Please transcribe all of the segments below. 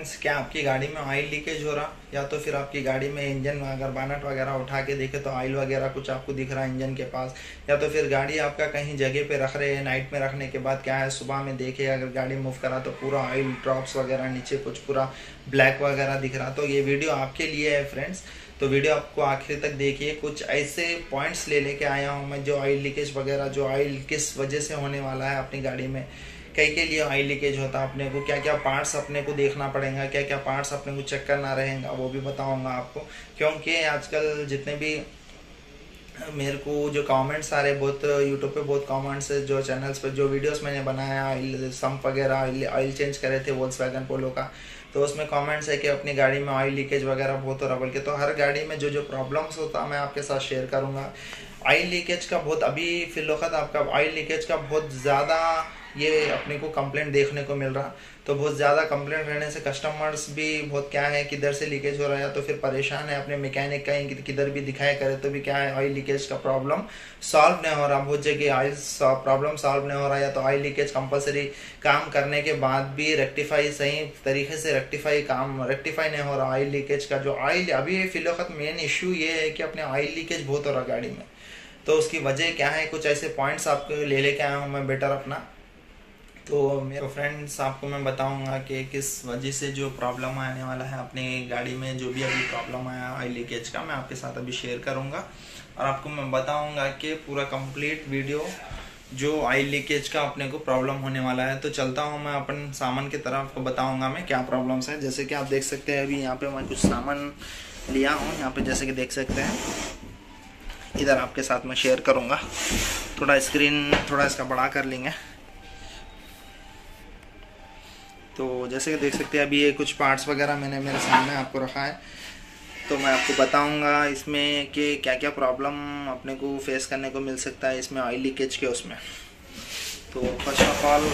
Friends क्या आपकी गाड़ी में ऑयल लीकेज हो रहा? या तो फिर आपकी गाड़ी में इंजन अगर बानट वगैरह उठा के देखे तो ऑयल वगैरह कुछ आपको दिख रहा है इंजन के पास? या तो फिर गाड़ी आपका कहीं जगह पे रख रहे हैं नाइट में रखने के बाद क्या है, सुबह में देखे अगर गाड़ी मूव करा तो पूरा ऑयल ड्रॉप्स वगैरह नीचे कुछ पूरा ब्लैक वगैरह दिख रहा। तो ये वीडियो आपके लिए है फ्रेंड्स तो वीडियो आपको आखिर तक देखिए, कुछ ऐसे पॉइंट्स ले लेके आया हूँ मैं जो ऑयल लीकेज वगैरह, जो ऑयल किस वजह से होने वाला है अपनी गाड़ी में। कई के लिए ऑयल लीकेज होता है अपने को क्या क्या पार्ट्स अपने को देखना पड़ेगा क्या क्या पार्ट्स अपने को चेक करना रहेगा, वो भी बताऊँगा आपको। क्योंकि आजकल जितने भी, मेरे को जो कमेंट्स आ रहे बहुत यूट्यूब पे बहुत कमेंट्स है, जो चैनल्स पे, जो वीडियोस मैंने बनाया ऑयल सम्प वगैरह ऑयल चेंज करे थे वोल्स वैगन पोलो का तो उसमें कमेंट्स है कि अपनी गाड़ी में ऑयल लीकेज वगैरह बहुत हो रहा बल्कि तो हर गाड़ी में जो जो प्रॉब्लम्स होता मैं आपके साथ शेयर करूँगा। ऑयल लीकेज का बहुत, अभी फिलवक्त आपका ऑयल लीकेज का बहुत ज़्यादा ये अपने को कंप्लेंट देखने को मिल रहा। तो बहुत ज़्यादा कंप्लेंट रहने से कस्टमर्स भी बहुत क्या है किधर से लीकेज हो रहा है तो फिर परेशान है अपने मैकेनिक कहीं किधर भी दिखाया करे तो भी क्या है ऑयल लीकेज का प्रॉब्लम सॉल्व नहीं हो रहा। बहुत जगह ऑयल प्रॉब्लम सॉल्व नहीं हो रहा या तो ऑयल लीकेज कंपलसरी काम करने के बाद भी रेक्टिफाई सही तरीके से रेक्टिफाई काम रेक्टिफाई नहीं हो रहा ऑयल लीकेज का। जो ऑयल अभी फिलवक्त मेन इश्यू ये है कि अपने ऑयल लीकेज बहुत हो रहा गाड़ी में। तो उसकी वजह क्या है? कुछ ऐसे पॉइंट्स आपको ले लेके आया हूँ मैं बेटर अपना। तो मेरे फ्रेंड्स आपको मैं बताऊँगा कि किस वजह से जो प्रॉब्लम आने वाला है अपनी गाड़ी में, जो भी अभी प्रॉब्लम आया ऑयल लीकेज का, मैं आपके साथ अभी शेयर करूँगा। और आपको मैं बताऊँगा कि पूरा कंप्लीट वीडियो जो ऑयल लीकेज का अपने को प्रॉब्लम होने वाला है। तो चलता हूँ मैं अपन सामान की तरफ़, आपको बताऊँगा मैं क्या प्रॉब्लम्स है। जैसे कि आप देख सकते हैं, अभी यहाँ पे मैं कुछ सामान लिया हूँ। यहाँ पे जैसे कि देख सकते हैं, इधर आपके साथ मैं शेयर करूँगा। थोड़ा स्क्रीन थोड़ा इसका बड़ा कर लेंगे। तो जैसे कि देख सकते हैं, अभी ये कुछ पार्ट्स वगैरह मैंने मेरे सामने आपको रखा है। तो मैं आपको बताऊँगा इसमें कि क्या क्या प्रॉब्लम अपने को फेस करने को मिल सकता है इसमें ऑयल लीकेज के उसमें। तो फ़र्स्ट ऑफ़ ऑल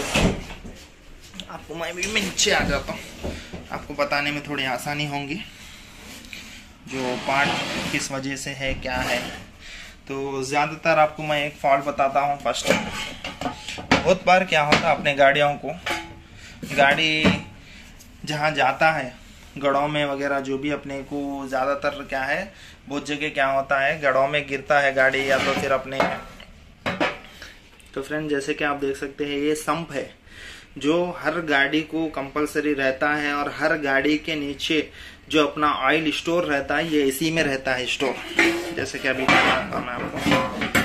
आपको मैं भी मैं नीचे आ जाता हूँ। आपको बताने में थोड़ी आसानी होंगी, जो पार्ट किस वजह से है, क्या है। तो ज़्यादातर आपको मैं एक फॉल्ट बताता हूँ फ़र्स्ट बहुत बार क्या होता है, अपने गाड़ियों को गाड़ी जहाँ जाता है गड़ों में वगैरह जो भी अपने को ज़्यादातर क्या है, बहुत जगह क्या होता है गड़ों में गिरता है गाड़ी या तो फिर अपने तो फ्रेंड जैसे कि आप देख सकते हैं, ये संप है, जो हर गाड़ी को कंपलसरी रहता है और हर गाड़ी के नीचे जो अपना ऑयल स्टोर रहता है, ये इसी में रहता है स्टोर जैसे कि अभी मैं आपको।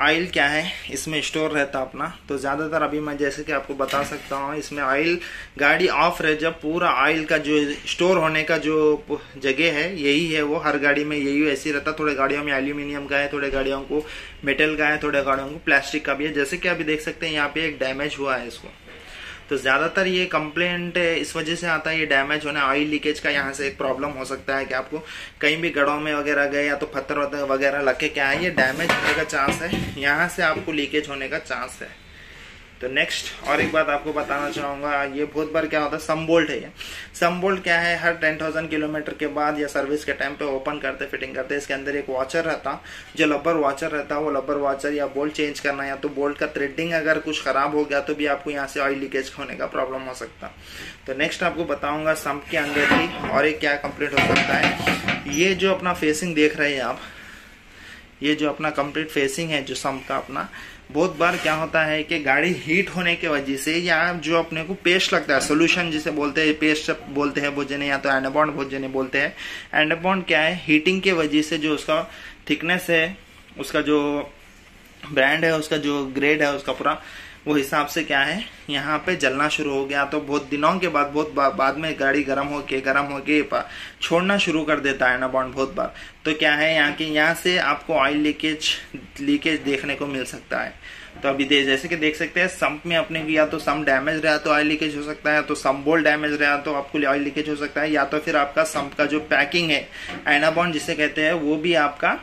ऑयल क्या है? इसमें स्टोर रहता अपना। तो ज़्यादातर अभी मैं जैसे कि आपको बता सकता हूँ, इसमें ऑयल गाड़ी ऑफ़ रहे। जब पूरा ऑयल का जो स्टोर होने का जो जगह है, यही है वो। हर गाड़ी में यही ऐसी रहता। थोड़े गाड़ियों में एल्यूमिनियम का है, थोड़े गाड़ियों को मेटल का है, थोड़े गाड़ियों को प्लास्टिक का भी है। जैसे कि अभी देख सकते हैं, यहाँ पे एक डैमेज हुआ है इसको। तो ज़्यादातर ये कंप्लेंट इस वजह से आता है, ये डैमेज होना ऑयल लीकेज का यहाँ से एक प्रॉब्लम हो सकता है कि आपको कहीं भी गड़ों में वगैरह गए या तो पत्थर वगैरह लग के क्या है, ये डैमेज होने का चांस है, यहाँ से आपको लीकेज होने का चांस है। तो नेक्स्ट और एक बात आपको बताना चाहूँगा, ये बहुत बार क्या होता है समबोल्ट है ये। समबोल्ट क्या है, हर टेन थाउज़ेंड किलोमीटर के बाद या सर्विस के टाइम पे ओपन करते फिटिंग करते, इसके अंदर एक वॉचर रहता, जो लब्बर वॉचर रहता है वो लब्बर वॉचर या बोल्ट चेंज करना, या तो बोल्ट का थ्रेडिंग अगर कुछ खराब हो गया तो भी आपको यहाँ से ऑयल लीकेज होने का प्रॉब्लम हो सकता। तो नेक्स्ट आपको बताऊँगा सम्प के अंदर ही और एक क्या कंप्लीट हो सकता है। ये जो अपना फेसिंग देख रहे हैं आप, ये जो अपना कंप्लीट फेसिंग है, जो सम्प का अपना बहुत बार क्या होता है कि गाड़ी हीट होने की वजह से या जो अपने को पेस्ट लगता है सोल्यूशन जिसे बोलते हैं पेस्ट बोलते हैं, भोजन या तो एंडबॉन्ड भोजन बोलते हैं। एंडबॉन्ड क्या है? हीटिंग की वजह से जो उसका थिकनेस है, उसका जो ब्रांड है, उसका जो ग्रेड है, उसका पूरा वो हिसाब से क्या है? यहाँ पे जलना शुरू हो गया तो बहुत दिनों के बाद बहुत बा, बाद में गाड़ी गर्म होके गर्म होके छोड़ना शुरू कर देता है ना बॉन्ड बहुत बार। तो क्या है यहाँ की यहाँ से आपको ऑयल लीकेज लीकेज देखने को मिल सकता है। तो अभी दे जैसे कि देख सकते हैं सम्प में अपने या तो सम डैमेज रहा तो ऑयल लीकेज हो सकता है तो सम बोल डैमेज रहा तो आपको ऑयल लीकेज हो सकता है या तो फिर आपका सम्प का जो पैकिंग है एनाबॉन्ड जिसे कहते हैं वो भी आपका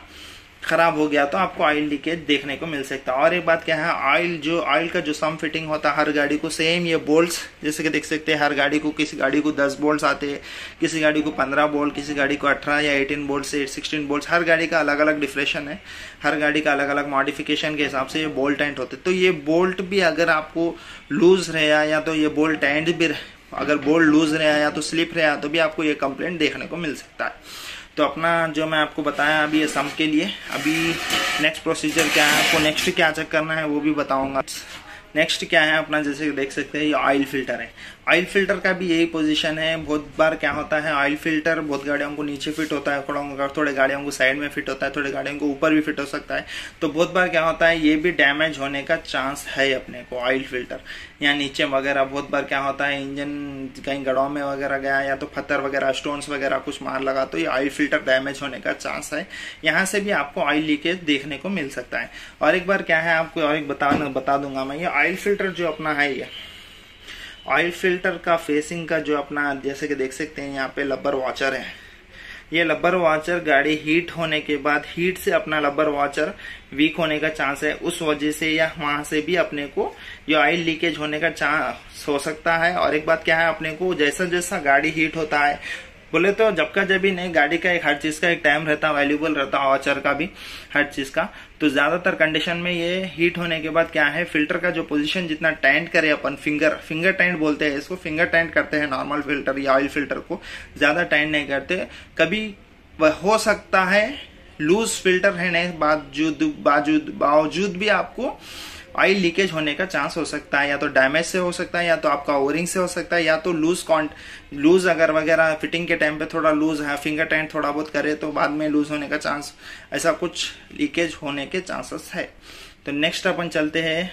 खराब हो गया तो आपको ऑयल लीकेज देखने को मिल सकता है। और एक बात क्या है ऑयल जो ऑयल का जो सम फिटिंग होता है, हर गाड़ी को सेम ये बोल्ट्स जैसे कि देख सकते हैं, हर गाड़ी को, किसी गाड़ी को 10 बोल्ट्स आते हैं, किसी गाड़ी को 15 बोल्ट किसी गाड़ी को 18 या 18 बोल्ट से 16 बोल्ट हर गाड़ी का अलग अलग डिफ्रेशन है। हर गाड़ी का अलग अलग मॉडिफिकेशन के हिसाब से ये बोल्ट एंड होते तो ये बोल्ट भी अगर आपको लूज रहे या तो ये बोल्ट एंड भी अगर बोल्ट लूज रहा या तो स्लिप रहा तो भी आपको ये कंप्लेंट देखने को मिल सकता है। तो अपना जो मैं आपको बताया अभी ये सम के लिए, अभी नेक्स्ट प्रोसीजर क्या है, आपको नेक्स्ट क्या चेक करना है वो भी बताऊँगा। नेक्स्ट क्या है, अपना जैसे देख सकते हैं, ये ऑयल फ़िल्टर है। ऑयल फ़िल्टर का भी यही पोजीशन है। बहुत बार क्या होता है ऑयल फ़िल्टर बहुत गाड़ियों को नीचे फिट होता है, थोड़ा थोड़े गाड़ियों को साइड में फिट होता है, थोड़े गाड़ियों को ऊपर भी फिट हो सकता है। तो बहुत बार क्या होता है, ये भी डैमेज होने का चांस है अपने को ऑयल फ़िल्टर या नीचे वगैरह बहुत बार क्या होता है इंजन कहीं गड़ों में वगैरह गया, या तो पत्थर वगैरह स्टोन्स वगैरह कुछ मार लगा तो ये ऑयल फ़िल्टर डैमेज होने का चांस है। यहाँ से भी आपको ऑयल लीकेज देखने को मिल सकता है। और एक बार क्या है, आपको और एक बता बता दूँगा मैं, ये ऑयल फ़िल्टर जो अपना है ये ऑयल फ़िल्टर का फेसिंग का जो अपना, जैसे कि देख सकते हैं, यहाँ पे लब्बर वॉचर है। ये लब्बर वॉचर गाड़ी हीट होने के बाद हीट से अपना लब्बर वॉचर वीक होने का चांस है। उस वजह से या वहाँ से भी अपने को ये ऑयल लीकेज होने का चांस हो सकता है। और एक बात क्या है, अपने को जैसा जैसा गाड़ी हीट होता है बोले तो जब का जब भी नहीं, गाड़ी का एक हर चीज़ का एक टाइम रहता वैल्यूबल रहता ऑचर का भी, हर चीज़ का। तो ज़्यादातर कंडीशन में ये हीट होने के बाद क्या है फ़िल्टर का जो पोजीशन जितना टाइट करे अपन फिंगर फिंगर टाइट बोलते हैं इसको फिंगर टाइट करते हैं नॉर्मल फ़िल्टर या ऑयल फ़िल्टर को, ज़्यादा टाइट नहीं करते। कभी हो सकता है लूज फ़िल्टर बावजूद बावजूद बावजूद भी आपको ऑयल लीकेज होने का चांस हो सकता है, या तो डैमेज से हो सकता है, या तो आपका ओवरिंग से हो सकता है, या तो लूज कॉन्ट लूज अगर वगैरह फिटिंग के टाइम पे थोड़ा लूज है फिंगर टाइट थोड़ा बहुत करे तो बाद में लूज होने का चांस ऐसा कुछ लीकेज होने के चांसेस है। तो नेक्स्ट अपन चलते हैं।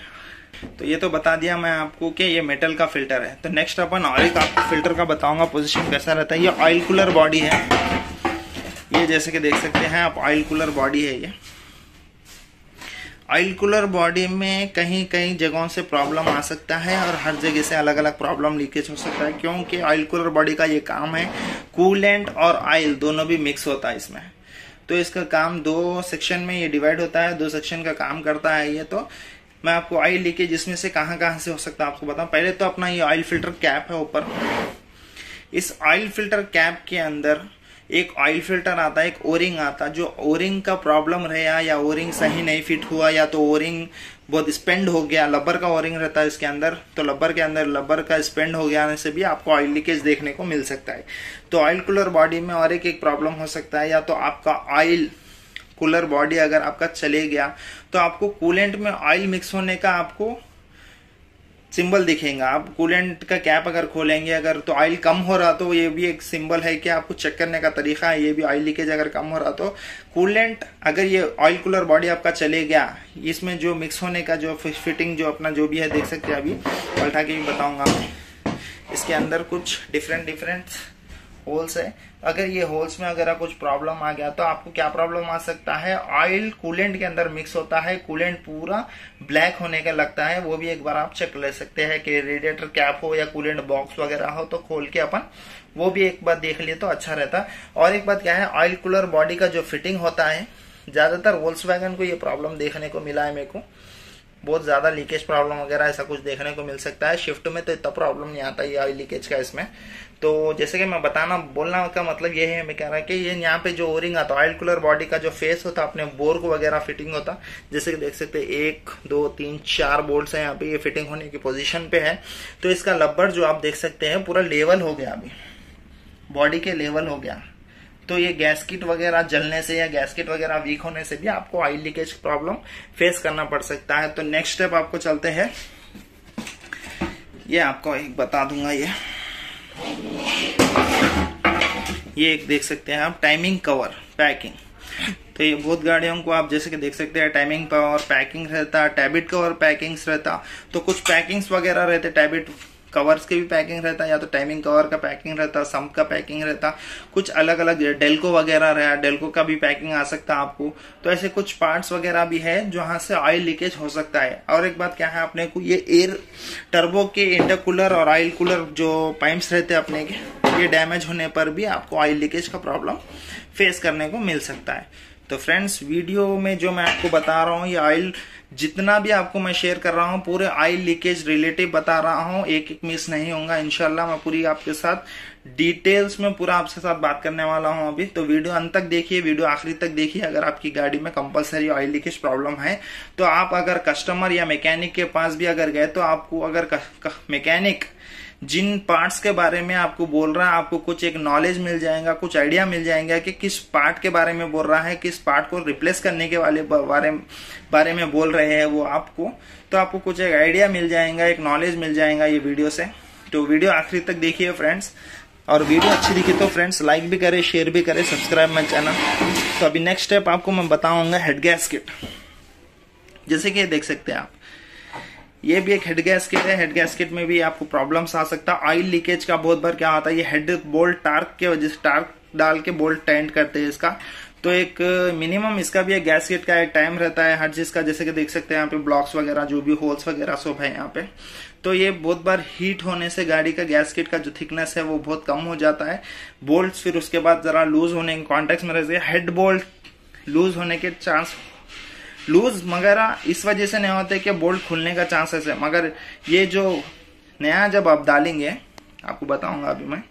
तो ये तो बता दिया मैं आपको कि ये मेटल का फ़िल्टर है। तो नेक्स्ट अपन ऑयल का फ़िल्टर का बताऊँगा पोजीशन कैसा रहता है। ये ऑयल कूलर बॉडी है। ये जैसे कि देख सकते हैं, आप ऑयल कूलर बॉडी है ये। ऑयल कूलर बॉडी में कहीं कहीं जगहों से प्रॉब्लम आ सकता है और हर जगह से अलग अलग प्रॉब्लम लीकेज हो सकता है, क्योंकि ऑयल कूलर बॉडी का ये काम है कूलेंट और ऑयल दोनों भी मिक्स होता है इसमें। तो इसका काम दो सेक्शन में ये डिवाइड होता है, दो सेक्शन का काम करता है ये तो मैं आपको ऑयल लीकेज इसमें से कहाँ कहाँ से हो सकता है आपको बताऊँ। पहले तो अपना ये ऑयल फ़िल्टर कैप है ऊपर। इस ऑयल फ़िल्टर कैप के अंदर एक ऑयल फ़िल्टर आता है एक ओरिंग आता, जो ओरिंग का प्रॉब्लम रहा या ओरिंग सही नहीं फिट हुआ या तो ओरिंग बहुत स्पेंड हो गया, लबर का ओरिंग रहता है इसके अंदर तो लबर के अंदर लबर का स्पेंड हो गया से भी आपको ऑयल लीकेज देखने को मिल सकता है। तो ऑयल कूलर बॉडी में और एक एक प्रॉब्लम हो सकता है या तो आपका ऑयल कूलर बॉडी अगर आपका चले गया तो आपको कूलेंट में ऑयल मिक्स होने का आपको सिंबल दिखेगा। आप कूलेंट का कैप अगर खोलेंगे, अगर तो ऑयल कम हो रहा तो ये भी एक सिंबल है कि आपको चेक करने का तरीका है, ये भी ऑयल लीकेज अगर कम हो रहा तो कूलेंट अगर ये ऑयल कूलर बॉडी आपका चले गया, इसमें जो मिक्स होने का, जो फिटिंग जो अपना जो भी है, देख सकते हैं अभी, पलटा के भी बताऊँगा। इसके अंदर कुछ डिफरेंट डिफरेंट होल्स है। अगर ये होल्स में अगर कुछ प्रॉब्लम आ गया तो आपको क्या प्रॉब्लम आ सकता है? ऑयल कूलेंट के अंदर मिक्स होता है, कूलेंट पूरा ब्लैक होने का लगता है। वो भी एक बार आप चेक ले सकते हैं कि रेडिएटर कैप हो या कूलेंट बॉक्स वगैरह हो तो खोल के अपन वो भी एक बार देख लिए तो अच्छा रहता। और एक बात क्या है, ऑयल कूलर बॉडी का जो फिटिंग होता है, ज़्यादातर वोल्स को ये प्रॉब्लम देखने को मिला है मेरे को। बहुत ज़्यादा लीकेज प्रॉब्लम वगैरह ऐसा कुछ देखने को मिल सकता है। शिफ्ट में तो इतना प्रॉब्लम नहीं आता ये ऑयल लीकेज का इसमें। तो जैसे कि मैं बताना, बोलना का मतलब ये है, मैं कह रहा कि ये यहाँ पे जो ओरिंग आता ऑयल कूलर बॉडी का जो फेस होता, अपने बोर को वगैरह फिटिंग होता, जैसे कि देख सकते एक, दो, तीन, चार बोल्ट है यहाँ पे, ये फिटिंग होने की पोजिशन पे है। तो इसका लब्बर जो आप देख सकते हैं, पूरा लेवल हो गया अभी। बॉडी के लेवल हो गया। तो ये गैसकिट वगैरह जलने से या गैसकिट वगैरह वीक होने से भी आपको ऑयल लीकेज प्रॉब्लम फेस करना पड़ सकता है। तो नेक्स्ट स्टेप आपको चलते हैं। ये आपको एक बता दूँगा ये। ये एक देख सकते हैं आप टाइमिंग कवर पैकिंग तो ये बहुत गाड़ियों को आप जैसे कि देख सकते हैं टाइमिंग कवर पैकिंग रहता टैबिट कवर पैकिंग्स रहता। तो कुछ पैकिंग्स वगैरह रहते टैबिट कवर्स के भी पैकिंग रहता है या तो टाइमिंग कवर का पैकिंग रहता सम्प का पैकिंग रहता, कुछ अलग अलग डेल्को वगैरह रहा डेल्को का भी पैकिंग आ सकता है आपको। तो ऐसे कुछ पार्ट्स वगैरह भी है, जहाँ से ऑयल लीकेज हो सकता है। और एक बात क्या है अपने को, ये एयर टर्बो के इंटरकूलर और ऑयल कूलर जो पाइप्स रहते हैं अपने के, ये डैमेज होने पर भी आपको ऑयल लीकेज का प्रॉब्लम फेस करने को मिल सकता है। तो फ्रेंड्स वीडियो में जो मैं आपको बता रहा हूँ, ये ऑयल जितना भी आपको मैं शेयर कर रहा हूँ, पूरे आई लीकेज रिलेटिव बता रहा हूँ, एक एक मिस नहीं होगा इनशाला मैं पूरी आपके साथ डिटेल्स में पूरा आपके साथ बात करने वाला हूँ अभी। तो वीडियो अंत तक देखिए, वीडियो आखिरी तक देखिए, अगर आपकी गाड़ी में कंपलसरी ऑयल लीकेज प्रॉब्लम है तो आप अगर कस्टमर या मैकेनिक के पास भी अगर गए तो आपको अगर मैकेनिक जिन पार्ट्स के बारे में आपको बोल रहा है, आपको कुछ एक नॉलेज मिल जाएगा, कुछ आइडिया मिल जाएगा कि किस पार्ट के बारे में बोल रहा है, किस पार्ट को रिप्लेस करने के वाले बारे बारे में बोल रहे हैं वो आपको तो आपको कुछ एक आइडिया मिल जाएगा, एक नॉलेज मिल जाएगा ये वीडियो से। तो वीडियो आखिरी तक देखिए फ्रेंड्स और वीडियो अच्छी दिखी तो फ्रेंड्स लाइक भी करें शेयर भी करें सब्सक्राइब माई चैनल तो अभी नेक्स्ट स्टेप आपको मैं बताऊँगा हेड गैस किट जैसे कि देख सकते हैं आप। ये भी एक हेड गैस किट है हेड गैस किट में भी आपको प्रॉब्लम्स आ सकता है। ऑयल लीकेज का बहुत बार क्या होता है, ये हेड बोल्ट टार्क के वजह से टार्क डाल के बोल्ट टेंट करते हैं इसका। तो एक मिनिमम इसका भी एक गैस किट का एक टाइम रहता है, हर चीज़ का, जैसे कि देख सकते हैं यहाँ पे ब्लॉक्स वगैरह, जो भी होल्स वगैरह सब है यहाँ पे। तो ये बहुत बार हीट होने से गाड़ी का गैस किट का जो थिकनेस है, वो बहुत कम हो जाता है। बोल्ट फिर उसके बाद जरा लूज होने के कॉन्टेक्ट में रहते हेड बोल्ट लूज होने के चांस लूज मगर इस वजह से नहीं होते कि बोल्ट खुलने का चांसेस है। मगर ये जो नया जब आप डालेंगे, आपको बताऊँगा अभी मैं।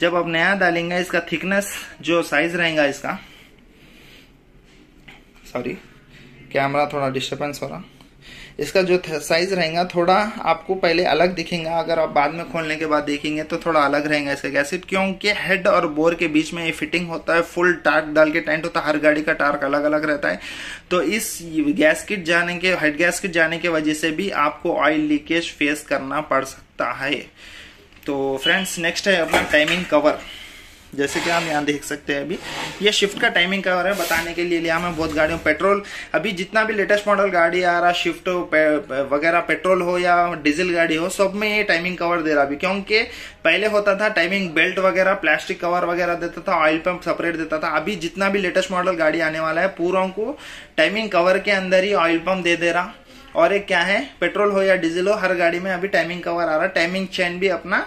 जब आप नया डालेंगे, इसका थिकनेस जो साइज़ रहेगा इसका सॉरी कैमरा थोड़ा डिस्टर्बेंस हो रहा। इसका जो साइज़ रहेगा, थोड़ा आपको पहले अलग दिखेगा। अगर आप बाद में खोलने के बाद देखेंगे तो थोड़ा अलग रहेगा इसका गैसेट क्योंकि हेड और बोर के बीच में ये फिटिंग होता है फुल टार्क डाल के टेंट होता है, हर गाड़ी का टार्क अलग अलग रहता है। तो इस गैस जाने के हेड गैस जाने की वजह से भी आपको ऑयल लीकेज फेस करना पड़ सकता है। तो फ्रेंड्स नेक्स्ट है अपना टाइमिंग कवर जैसे कि आप यहाँ देख सकते हैं अभी। ये शिफ्ट का टाइमिंग कवर है बताने के लिए लिया मैं बहुत गाड़ियों पेट्रोल अभी जितना भी लेटेस्ट मॉडल गाड़ी आ रहा शिफ्ट वगैरह पेट्रोल हो या डीजल गाड़ी हो, सब में ये टाइमिंग कवर दे रहा अभी। क्योंकि पहले होता था टाइमिंग बेल्ट वगैरह प्लास्टिक कवर वगैरह देता था ऑयल पंप सेपरेट देता था। अभी जितना भी लेटेस्ट मॉडल गाड़ी आने वाला है, पूरा को टाइमिंग कवर के अंदर ही ऑयल पंप दे दे रहा। और एक क्या है पेट्रोल हो या डीजल हो, हर गाड़ी में अभी टाइमिंग कवर आ रहा। टाइमिंग चेन भी अपना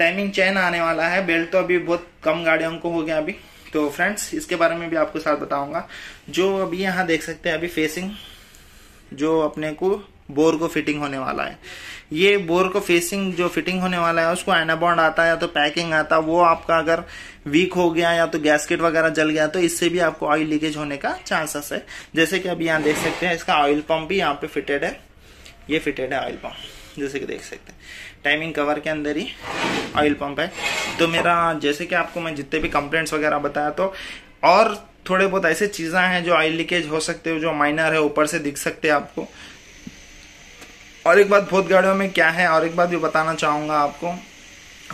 टाइमिंग चैन आने वाला है। बेल्ट तो अभी बहुत कम गाड़ियों को हो गया अभी। तो फ्रेंड्स इसके बारे में भी आपको साथ बताऊँगा। जो अभी यहाँ देख सकते हैं, अभी फेसिंग जो अपने को बोर को फिटिंग होने वाला है। ये बोर को फेसिंग जो फिटिंग होने वाला है, उसको एनाबॉन्ड आता है या तो पैकिंग आता है, वो आपका अगर वीक हो गया या तो गैसकेट वगैरह जल गया तो इससे भी आपको ऑयल लीकेज होने का चांसेस है। जैसे कि अभी यहाँ देख सकते हैं, इसका ऑयल पंप भी यहाँ पे फिटेड है। ये फिटेड है ऑयल पंप जैसे कि देख सकते हैं। टाइमिंग कवर के अंदर ही ऑयल पंप है। तो मेरा, जैसे कि आपको मैं जितने भी कंप्लेंट्स वगैरह बताया तो और थोड़े बहुत ऐसे चीज़ें हैं जो ऑयल लीकेज हो सकते हो, जो माइनर है, ऊपर से दिख सकते हैं आपको। और एक बात बहुत गाड़ियों में क्या है, और एक बात भी बताना चाहूँगा आपको।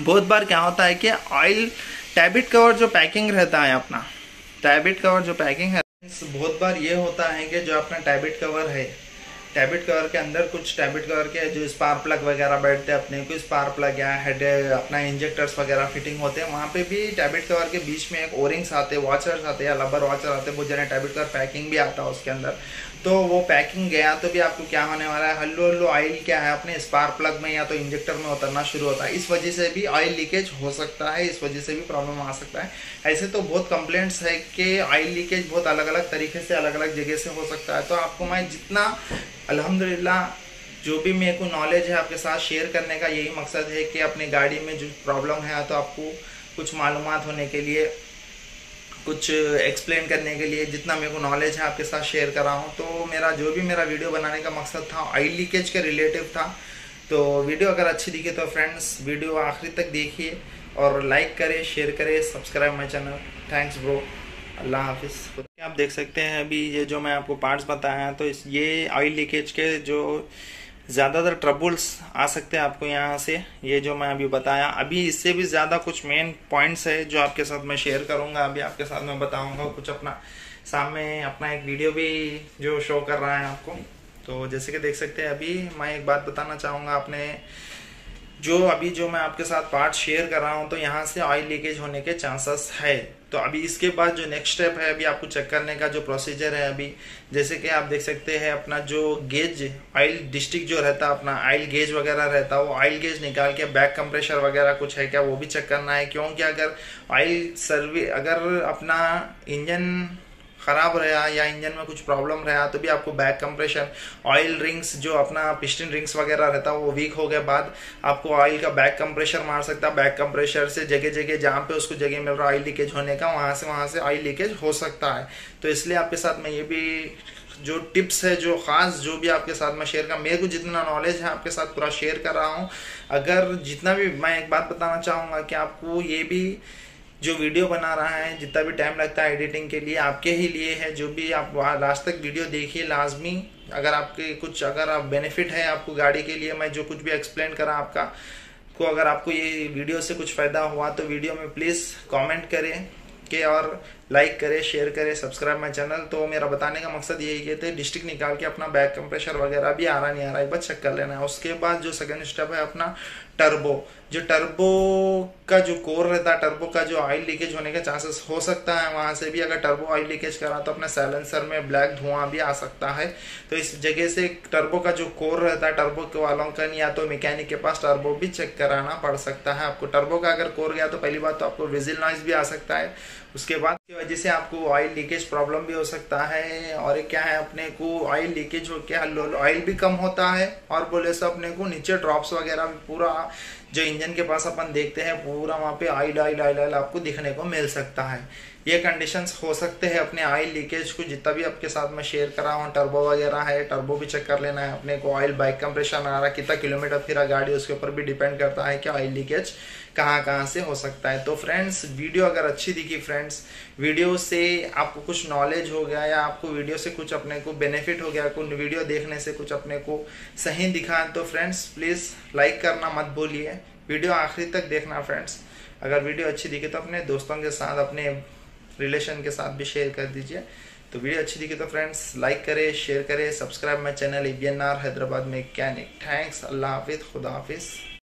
बहुत बार क्या होता है कि ऑयल टैबिट कवर जो पैकिंग रहता है अपना टैबिट कवर जो पैकिंग है, बहुत बार ये होता है कि जो अपना टैबिट कवर है टैबिट कवर के अंदर कुछ टैबिट कवर के जो स्पार प्लग वगैरह बैठते हैं अपने को स्पार प्लग या हेड अपना इंजेक्टर्स वगैरह फिटिंग होते हैं, वहाँ पे भी टैबिट कवर के बीच में एक ओरिंग्स आते हैं वॉचर्स आते या लबर वॉचर आते हैं बहुत जने टैबिट कवर पैकिंग भी आता है उसके अंदर। तो वो पैकिंग गया तो भी आपको क्या होने वाला है, हल्लो हल्लो ऑयल क्या है अपने स्पार प्लग में या तो इंजेक्टर में उतरना शुरू होता है। इस वजह से भी ऑयल लीकेज हो सकता है, इस वजह से भी प्रॉब्लम आ सकता है। ऐसे तो बहुत कंप्लेंट्स है कि ऑयल लीकेज बहुत अलग अलग तरीके से अलग अलग जगह से हो सकता है। तो आपको मैं जितना अल्हम्दुलिल्लाह, जो भी मेरे को नॉलेज है आपके साथ शेयर करने का, यही मकसद है कि अपनी गाड़ी में जो प्रॉब्लम है तो आपको कुछ मालूम होने के लिए, कुछ एक्सप्लेन करने के लिए जितना मेरे को नॉलेज है आपके साथ शेयर कर रहा हूँ। तो मेरा, जो भी मेरा वीडियो बनाने का मकसद था ऑयल लीकेज के रिलेटिव था। तो वीडियो अगर अच्छी दिखे तो फ्रेंड्स वीडियो आखिरी तक देखिए और लाइक करें शेयर करें subscribe my channel thanks bro अल्लाह हाफिज़। आप देख सकते हैं अभी ये जो मैं आपको पार्ट्स बताया तो इस, ये ऑयल लीकेज के जो ज़्यादातर ट्रबल्स आ सकते हैं आपको यहाँ से, ये जो मैं अभी बताया। अभी इससे भी ज़्यादा कुछ मेन पॉइंट्स है जो आपके साथ मैं शेयर करूँगा, अभी आपके साथ मैं बताऊँगा कुछ अपना। सामने अपना एक वीडियो भी जो शो कर रहा है आपको। तो जैसे कि देख सकते हैं, अभी मैं एक बात बताना चाहूँगा अपने, जो अभी जो मैं आपके साथ पार्ट शेयर कर रहा हूँ तो यहाँ से ऑयल लीकेज होने के चांसेस है। तो अभी इसके बाद जो नेक्स्ट स्टेप है, अभी आपको चेक करने का जो प्रोसीजर है अभी, जैसे कि आप देख सकते हैं अपना जो गेज ऑयल डिस्ट्रिक्ट जो रहता है अपना ऑयल गेज वगैरह रहता है वो ऑयल गेज निकाल के बैक कंप्रेशर वगैरह कुछ है क्या, वो भी चेक करना है। क्योंकि अगर ऑयल सर्विस अगर अपना इंजन ख़राब रहा या इंजन में कुछ प्रॉब्लम रहा तो भी आपको बैक कंप्रेशन ऑयल रिंग्स जो अपना पिस्टन रिंग्स वगैरह रहता है, वो वीक हो गए बाद आपको ऑयल का बैक कंप्रेशर मार सकता है बैक कंप्रेशर से जगह जगह जहाँ पे उसको जगह मिल रहा ऑयल लीकेज होने का, वहाँ से वहाँ से ऑयल लीकेज हो सकता है। तो इसलिए आपके साथ मैं ये भी जो टिप्स है, जो ख़ास जो भी आपके साथ मैं शेयर कर, मेरे को जितना नॉलेज है, आपके साथ पूरा शेयर कर रहा हूँ। अगर जितना भी मैं एक बात बताना चाहूँगा कि आपको ये भी जो वीडियो बना रहा है, जितना भी टाइम लगता है एडिटिंग के लिए, आपके ही लिए है, जो भी आप लास्ट तक वीडियो देखिए, लाजमी। अगर आपके कुछ, अगर आप बेनिफिट है आपको गाड़ी के लिए, मैं जो कुछ भी एक्सप्लेन करा आपका, को अगर आपको ये वीडियो से कुछ फ़ायदा हुआ तो वीडियो में प्लीज़ कमेंट करें के और लाइक करें, शेयर करें, सब्सक्राइब माई चैनल। तो मेरा बताने का मकसद यही है डिस्ट्रिक्ट निकाल के अपना बैक कंप्रेशर वगैरह भी आ रहा नहीं आ रहा है बस चेक कर लेना है। उसके बाद जो सेकंड स्टेप है अपना टर्बो जो टर्बो का जो कोर रहता है टर्बो का जो ऑयल लीकेज होने का चांसेस हो सकता है। वहाँ से भी अगर टर्बो ऑयल लीकेज करा तो अपने साइलेंसर में ब्लैक धुआँ भी आ सकता है। तो इस जगह से टर्बो का जो कोर रहता है टर्बो के वालों का या तो मैकेनिक के पास टर्बो भी चेक कराना पड़ सकता है। आपको टर्बो का अगर कोर गया तो पहली बात तो आपको विजिल नॉइज़ भी आ सकता है। उसके बाद की वजह से आपको ऑयल लीकेज प्रॉब्लम भी हो सकता है और क्या है, अपने को ऑयल लीकेज हो क्या ऑयल भी कम होता है और बोले सो अपने को नीचे ड्रॉप्स वगैरह भी पूरा जो इंजन के पास अपन देखते हैं, पूरा वहाँ पे ऑयल ऑयल ऑयल आपको दिखने को मिल सकता है। ये कंडीशंस हो सकते हैं अपने ऑयल लीकेज को, जितना भी आपके साथ में शेयर करा हूँ टर्बो वगैरह है टर्बो भी चेक कर लेना है अपने को ऑयल बाइक कंप्रेशन आ रहा कितना किलोमीटर फिर गाड़ी, उसके ऊपर भी डिपेंड करता है कि ऑयल लीकेज कहाँ कहाँ से हो सकता है। तो फ्रेंड्स वीडियो अगर अच्छी दिखी फ्रेंड्स वीडियो से आपको कुछ नॉलेज हो गया या आपको वीडियो से कुछ अपने को बेनिफिट हो गया, कुछ वीडियो देखने से कुछ अपने को सही दिखा तो फ्रेंड्स प्लीज़ लाइक करना मत भूलिए। वीडियो आखिरी तक देखना फ्रेंड्स अगर वीडियो अच्छी दिखी तो अपने दोस्तों के साथ, अपने रिलेशन के साथ भी शेयर कर दीजिए। तो वीडियो अच्छी दिखी तो फ्रेंड्स लाइक करें शेयर करें subscribe my channel A Hyderabad में कैनिक थैंक्स अल्लाह हाफिज़, खुदा हाफिज़।